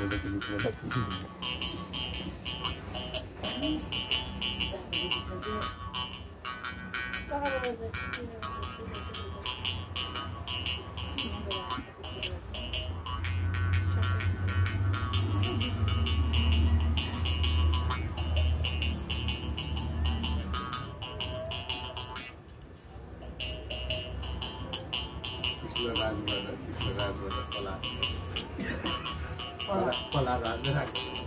toda que ele fez. पिछला राजबाट पिछलो राजबाट कला 过来过来，软子上。